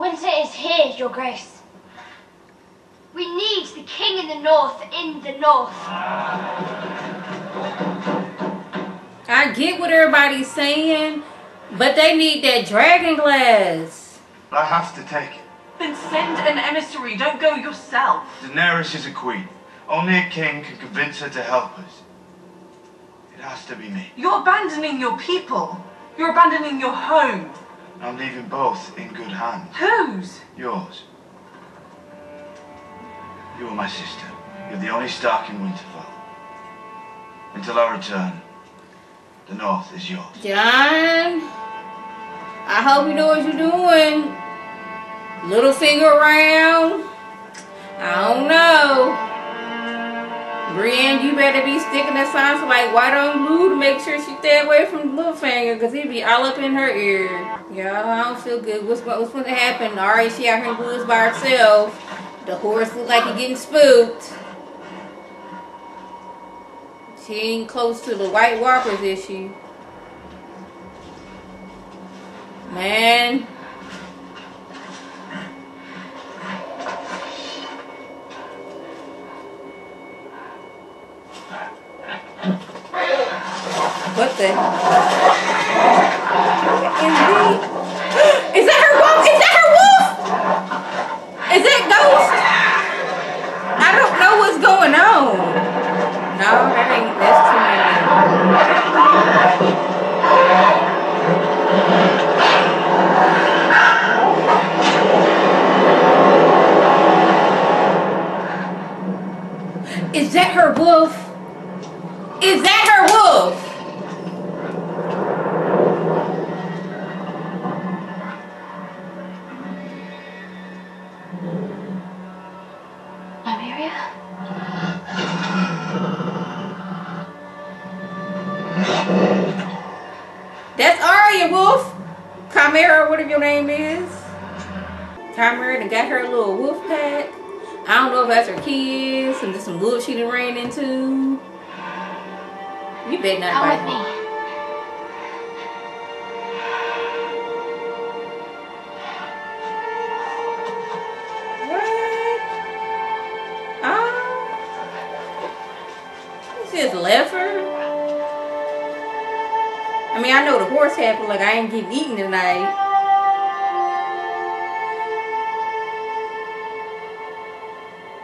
Winter is here, Your Grace. We need the king in the north in the north. I get what everybody's saying, but they need that dragon glass. I have to take it. Then send an emissary, don't go yourself. Daenerys is a queen. Only a king can convince her to help us. It has to be me. You're abandoning your people. You're abandoning your home. I'm leaving both in good hands. Whose? Yours. You are my sister. You're the only Stark in Winterfell. Until I return, the North is yours. Jon, I hope you know what you're doing. Littlefinger around. I don't know. Brienne, you better be sticking sign for like white on blue to make sure she stay away from Littlefinger because he be all up in her ear. Y'all, I don't feel good. What's what's going to happen? Alright, she out here in woods by herself. The horse look like he getting spooked. She ain't close to the White Walkers, is she? Man. What the? Indeed. Is that her wolf? Is that her wolf? Is that ghost? I don't know what's going on. No, that ain't. That's too many. Is. Nymeria that got her a little wolf pack. I don't know if that's her kids and just some wolves she done ran into. You bet not with me. What? Oh. This is leopard. I mean, I know the horse had, but like I ain't get eaten tonight.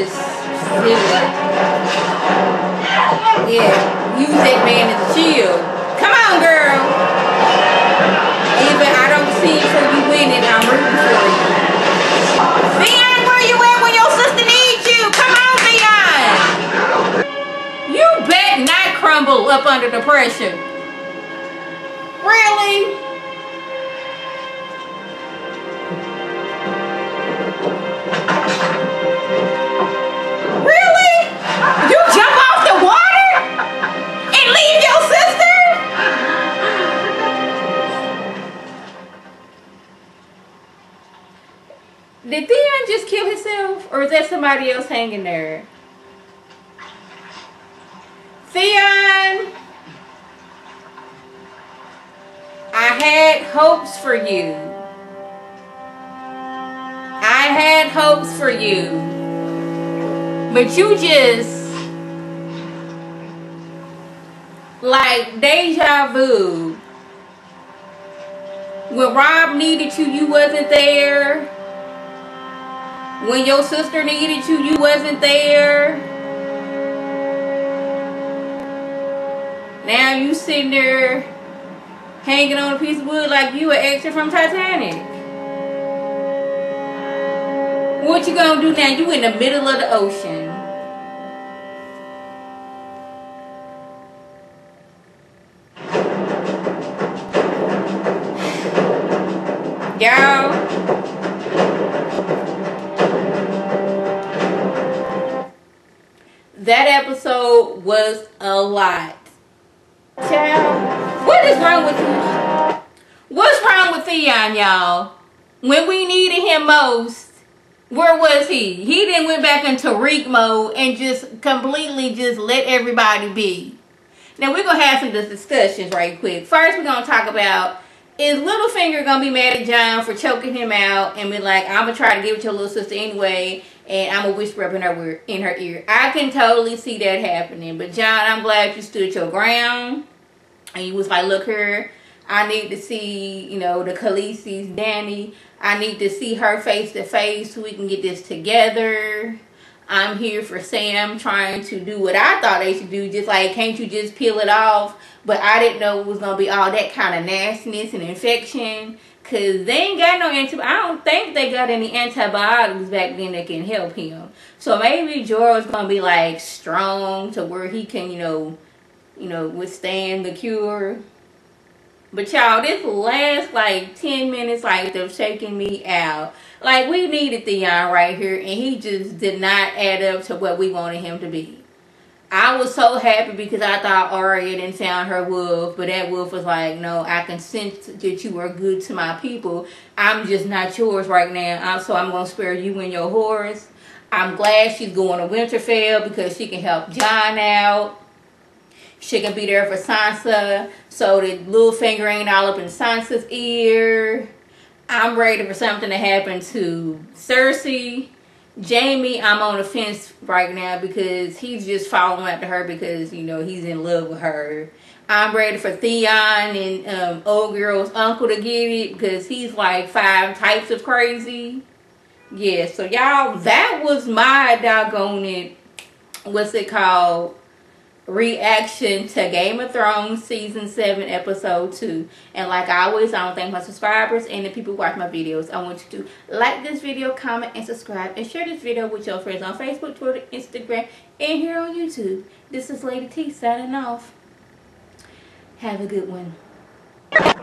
just do. Yeah, you take man is chill. Come on, girl. Even I don't see you till you win it, I'm rooting for you. Theon, where you at when your sister needs you? Come on, Theon. You bet not crumble up under the pressure. Somebody else hanging there? Theon, I had hopes for you. I had hopes for you. But you just like deja vu. When Robb needed you, you wasn't there. When your sister needed you, you wasn't there. Now you sitting there hanging on a piece of wood like you an extra from Titanic. What you gonna do now? You in the middle of the ocean. Y'all. A lot. Child, what is wrong with you? What's wrong with Theon, y'all? When we needed him most, where was he? He then went back into Reek mode and just completely just let everybody be. Now we're gonna have some discussions right quick. First, we're gonna talk about is Littlefinger gonna be mad at Jon for choking him out and be like, I'm gonna try to give it to your little sister anyway, and I'm gonna whisper up in her in her ear. I can totally see that happening. But Jon, I'm glad you stood your ground and you was like, look here, I need to see, you know, the Khaleesi's Dany. I need to see her face to face so we can get this together. I'm here for Sam trying to do what I thought they should do. Just like, can't you just peel it off? But I didn't know it was going to be all that kind of nastiness and infection. Because they ain't got no antibiotics. I don't think they got any antibiotics back then that can help him. So maybe Jorah's going to be like strong to where he can, you know, you know, withstand the cure. But y'all, this last like 10 minutes, like they're shaking me out. Like we needed Theon right here and he just did not add up to what we wanted him to be. I was so happy because I thought Arya didn't sound her wolf, but that wolf was like, no, I can sense that you are good to my people. I'm just not yours right now. So I'm going to spare you and your horse. I'm glad she's going to Winterfell because she can help Jon out. She can be there for Sansa so that Littlefinger ain't all up in Sansa's ear. I'm ready for something to happen to Cersei. Jaime, I'm on the fence right now because he's just following after her because, you know, he's in love with her. I'm ready for Theon and um, old girl's uncle to get it because he's like five types of crazy. Yeah, so y'all, that was my doggone it, what's it called? Reaction to Game of Thrones season 7 episode 2 and like always I to thank my subscribers and the people who watch my videos. I want you to like this video comment and subscribe and share this video with your friends on Facebook Twitter Instagram and here on YouTube. This is Lady T signing off. Have a good one